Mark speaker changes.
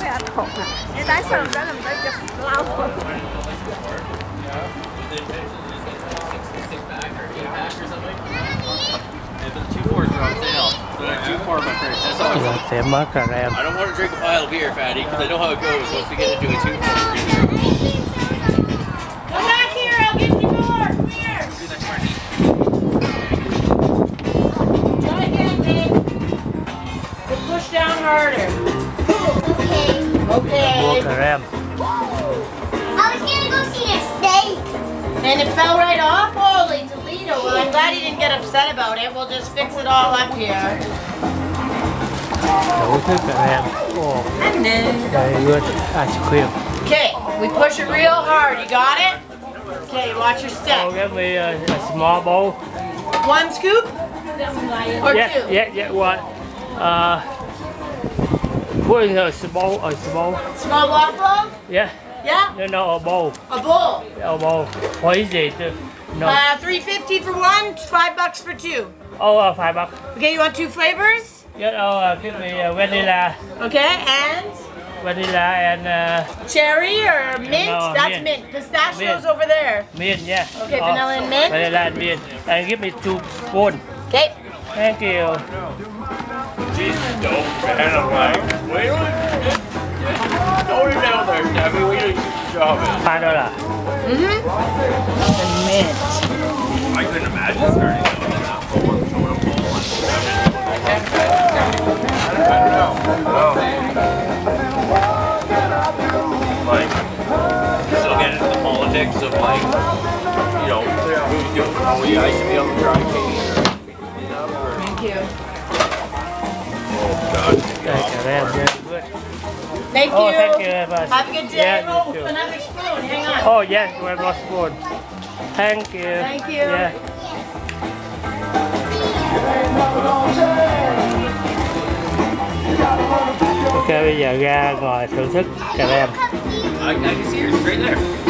Speaker 1: À Cái tái sao làm tới làm tới cho lâu
Speaker 2: Giờ sẽ mất cà rem
Speaker 3: I don't want to drink a pile of beer, Fatty, because I know how it goes once we get into a two four.
Speaker 4: Come back here, I'll get you more. Come here. Try again. Push down harder.
Speaker 2: Mua
Speaker 4: Okay.
Speaker 5: I was gonna go see a snake.
Speaker 4: And it fell right off? Holy Toledo. Well, I'm glad you didn't get upset about it. We'll just fix it all up here.
Speaker 2: đủ thứ cà rem Ồ, very good ice cream
Speaker 4: Okay, we push it real hard. You got it? Okay, watch your
Speaker 2: Oh,
Speaker 4: step.
Speaker 2: give me a, a small bowl
Speaker 4: One scoop? Or
Speaker 2: Yeah,
Speaker 4: two?
Speaker 2: yeah, yeah, one uh, What is a small, a small
Speaker 4: Small waffle?
Speaker 2: Yeah,
Speaker 4: Yeah?
Speaker 2: no, no, a bowl
Speaker 4: A bowl.
Speaker 2: A bowl What is it? No
Speaker 4: Uh, 350 for one, five bucks for two.
Speaker 2: Oh, uh, five bucks
Speaker 4: Okay, you want two flavors?
Speaker 2: Yeah, oh, uh, give me uh, vanilla
Speaker 4: Okay, and
Speaker 2: Vanilla and uh,
Speaker 4: cherry or mint?
Speaker 2: No,
Speaker 4: That's
Speaker 2: mint.
Speaker 4: mint. Pistachios
Speaker 2: Mint.
Speaker 4: over there.
Speaker 2: mint, yeah
Speaker 4: Okay,
Speaker 2: Oh,
Speaker 4: vanilla and mint?
Speaker 2: Vanilla and mint And give me two spoon
Speaker 4: Okay.
Speaker 2: Thank you
Speaker 3: Jesus, dope, man. I'm like, We did a good.
Speaker 2: Five dollar
Speaker 4: Mm-hmm. The mint.
Speaker 3: I couldn't imagine starting. Like, still get into the politics of like, you know, who's doing, oh, yeah, I should be on the dry or,
Speaker 4: Thank you.
Speaker 3: oh, God.
Speaker 2: Đây, cà good
Speaker 4: Thank
Speaker 2: Oh,
Speaker 4: you.
Speaker 2: thank you very much
Speaker 4: Have a good day.
Speaker 2: Yeah, you
Speaker 4: oh, another spoon. Hang on.
Speaker 2: Oh yes, one more spoon. Thank you.
Speaker 4: Thank you.
Speaker 2: Yeah. Ok, bây giờ ra ngồi thưởng thức cà rem.
Speaker 3: I, I can see her straight there.